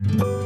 you